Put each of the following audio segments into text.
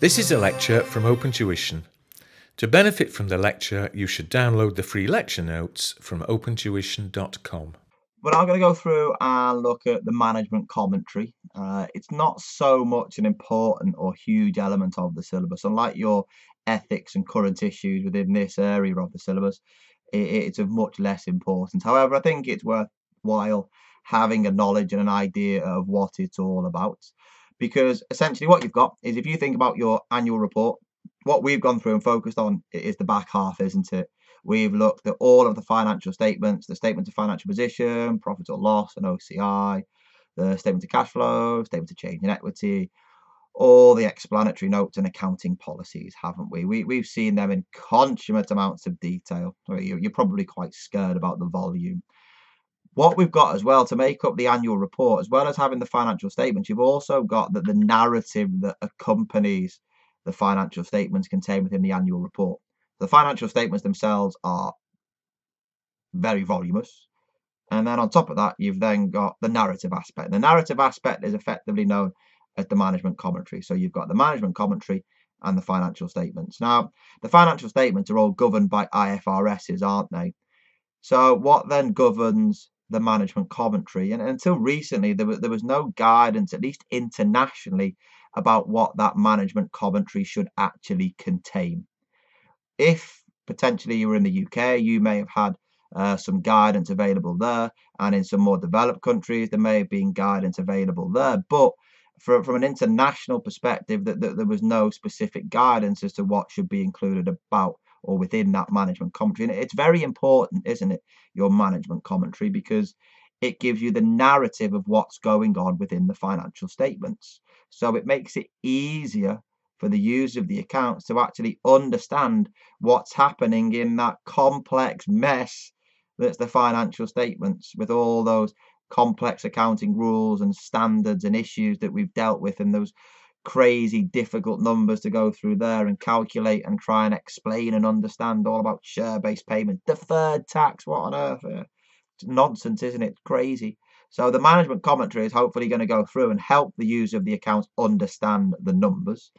This is a lecture from Open Tuition. To benefit from the lecture, you should download the free lecture notes from opentuition.com. But I'm going to go through and look at the management commentary. Uh, it's not so much an important or huge element of the syllabus. Unlike your ethics and current issues within this area of the syllabus, it, it's of much less importance. However, I think it's worthwhile having a knowledge and an idea of what it's all about because essentially what you've got is if you think about your annual report, what we've gone through and focused on is the back half, isn't it? We've looked at all of the financial statements, the statement of financial position, profit or loss, and OCI, the statement of cash flow, statement of change in equity, all the explanatory notes and accounting policies, haven't we? we we've seen them in consummate amounts of detail. You're probably quite scared about the volume what we've got as well to make up the annual report, as well as having the financial statements, you've also got that the narrative that accompanies the financial statements contained within the annual report. The financial statements themselves are very voluminous. And then on top of that, you've then got the narrative aspect. The narrative aspect is effectively known as the management commentary. So you've got the management commentary and the financial statements. Now, the financial statements are all governed by IFRSs, aren't they? So what then governs the management commentary. And until recently, there was, there was no guidance, at least internationally, about what that management commentary should actually contain. If potentially you were in the UK, you may have had uh, some guidance available there, and in some more developed countries, there may have been guidance available there. But from, from an international perspective, that, that there was no specific guidance as to what should be included about or within that management commentary. And it's very important, isn't it, your management commentary, because it gives you the narrative of what's going on within the financial statements. So it makes it easier for the user of the accounts to actually understand what's happening in that complex mess that's the financial statements with all those complex accounting rules and standards and issues that we've dealt with and those crazy difficult numbers to go through there and calculate and try and explain and understand all about share-based payment, deferred tax, what on earth? It's nonsense, isn't it? crazy. So the management commentary is hopefully going to go through and help the user of the accounts understand the numbers.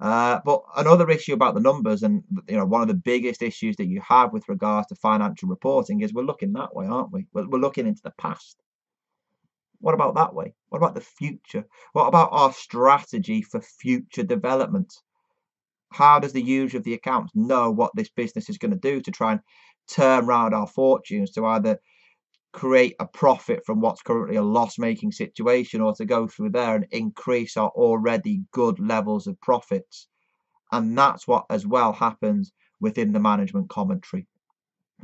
Uh, but another issue about the numbers, and you know, one of the biggest issues that you have with regards to financial reporting is we're looking that way, aren't we? We're looking into the past. What about that way? What about the future? What about our strategy for future development? How does the user of the accounts know what this business is going to do to try and turn around our fortunes to either create a profit from what's currently a loss making situation or to go through there and increase our already good levels of profits? And that's what as well happens within the management commentary.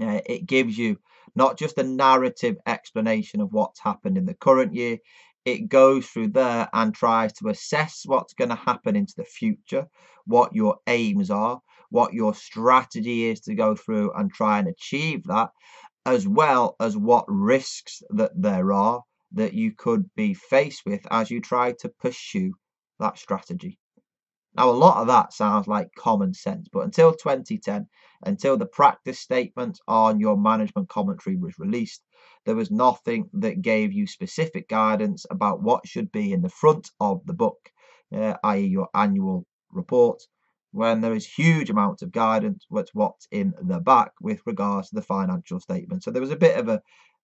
Uh, it gives you not just a narrative explanation of what's happened in the current year. It goes through there and tries to assess what's going to happen into the future, what your aims are, what your strategy is to go through and try and achieve that, as well as what risks that there are that you could be faced with as you try to pursue that strategy. Now, a lot of that sounds like common sense, but until 2010, until the practice statement on your management commentary was released, there was nothing that gave you specific guidance about what should be in the front of the book, uh, i.e., your annual report, when there is huge amounts of guidance with what's in the back with regards to the financial statement. So there was a bit of a,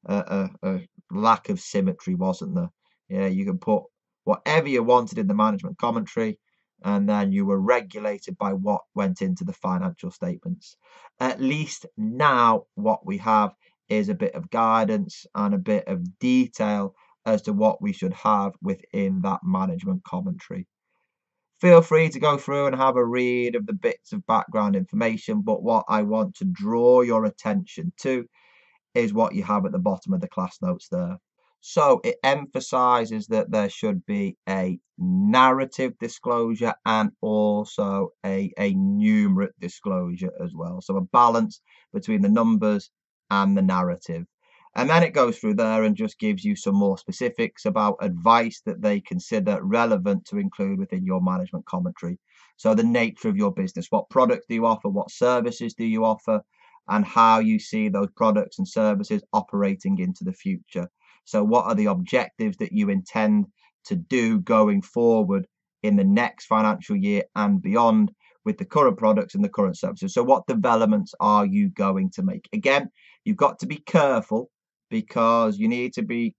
a, a, lack of symmetry, wasn't there? Yeah, you can put whatever you wanted in the management commentary and then you were regulated by what went into the financial statements. At least now, what we have is a bit of guidance and a bit of detail as to what we should have within that management commentary. Feel free to go through and have a read of the bits of background information, but what I want to draw your attention to is what you have at the bottom of the class notes there. So it emphasizes that there should be a narrative disclosure and also a, a numerate disclosure as well. So a balance between the numbers and the narrative. And then it goes through there and just gives you some more specifics about advice that they consider relevant to include within your management commentary. So the nature of your business, what products do you offer, what services do you offer, and how you see those products and services operating into the future. So, what are the objectives that you intend to do going forward in the next financial year and beyond with the current products and the current services. So, what developments are you going to make? Again, you've got to be careful because you need to be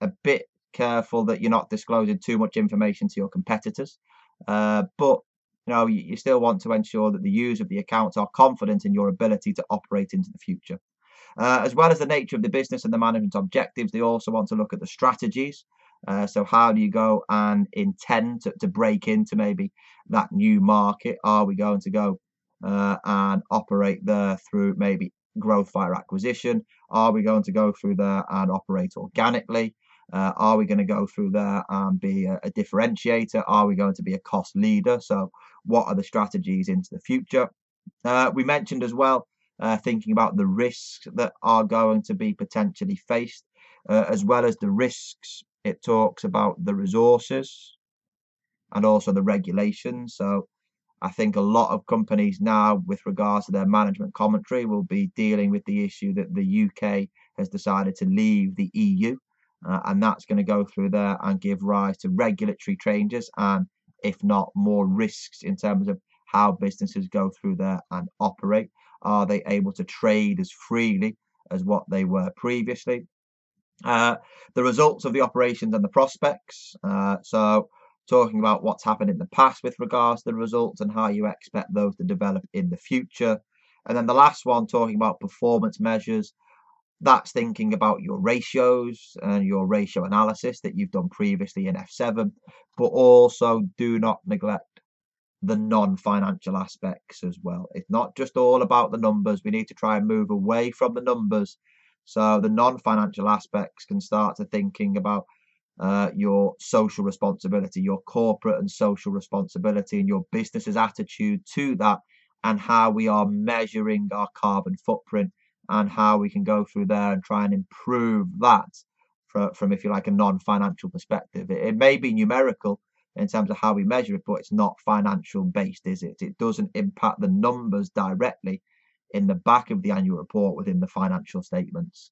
a bit careful that you're not disclosing too much information to your competitors. Uh, but you know, you, still want to ensure that the users of the accounts are confident in your ability to operate into the future. Uh, as well as the nature of the business and the management objectives, they also want to look at the strategies. Uh, so, how do you go and intend to, to, break into maybe that new market? Are we going to go uh, and operate there through maybe growth via acquisition? Are we going to go through there and operate organically? Uh, are we going to go through there and be a, a, differentiator? Are we going to be a cost leader? So, what are the strategies into the future? Uh, we mentioned as well uh, thinking about the risks that are going to be potentially faced, uh, as well as the risks. It talks about the resources and also the regulations. So, I think a lot of companies now, with regards to their management commentary, will be dealing with the issue that the UK has decided to leave the EU uh, and that's going to go through there and give rise to regulatory changes and if not more risks in terms of how businesses go through there and operate are they able to trade as freely as what they were previously? Uh, the results of the operations and the prospects uh, so talking about what's happened in the past with regards to the results and how you expect those to develop in the future. And then the last one talking about performance measures that's thinking about your ratios and your ratio analysis that you've done previously in F7, but also do not neglect the non-financial aspects as well. It's not just all about the numbers. We need to try and move away from the numbers. So the non-financial aspects can start to thinking about uh, your social responsibility, your corporate and social responsibility, and your business's attitude to that, and how we are measuring our carbon footprint and how we can go through there and try and improve that from, from if you like, a non-financial perspective. It, it may be numerical in terms of how we measure it, but it's not financial based, is it? It doesn't impact the numbers directly in the back of the annual report within the financial statements.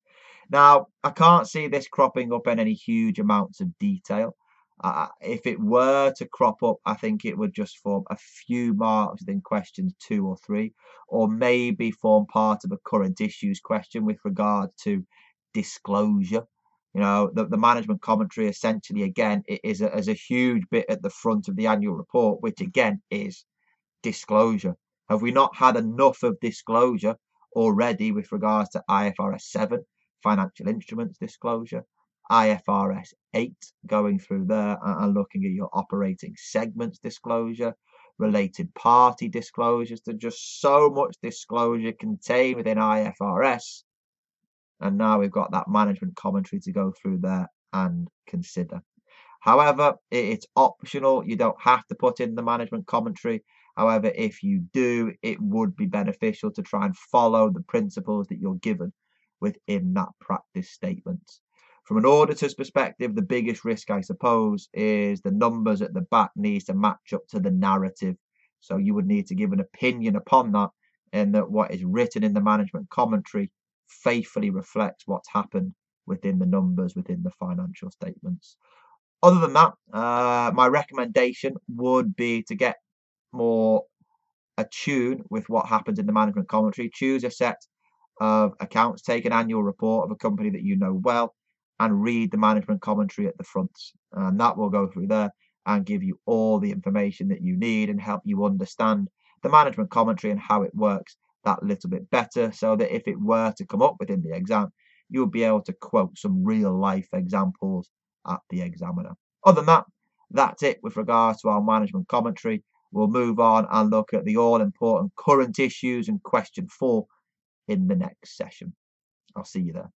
Now, I can't see this cropping up in any huge amounts of detail. Uh, if it were to crop up, I think it would just form a few marks within questions two or three, or maybe form part of a current issues question with regard to disclosure. You know, the, the management commentary essentially, again, it is a, is a huge bit at the front of the annual report, which again is disclosure. Have we not had enough of disclosure already with regards to IFRS 7, financial instruments disclosure? IFRS 8, going through there and looking at your operating segments disclosure, related party disclosures. There's just so much disclosure contained within IFRS. And now we've got that management commentary to go through there and consider. However, it's optional. You don't have to put in the management commentary. However, if you do, it would be beneficial to try and follow the principles that you're given within that practice statement. From an auditor's perspective, the biggest risk, I suppose, is the numbers at the back needs to match up to the narrative. So you would need to give an opinion upon that, and that what is written in the management commentary faithfully reflects what's happened within the numbers within the financial statements. Other than that, uh, my recommendation would be to get more attuned with what happens in the management commentary. Choose a set of accounts, take an annual report of a company that you know well, and read the management commentary at the front. And that will go through there and give you all the information that you need and help you understand the management commentary and how it works that little bit better so that if it were to come up within the exam, you'll be able to quote some real life examples at the examiner. Other than that, that's it with regards to our management commentary. We'll move on and look at the all important current issues and question four in the next session. I'll see you there.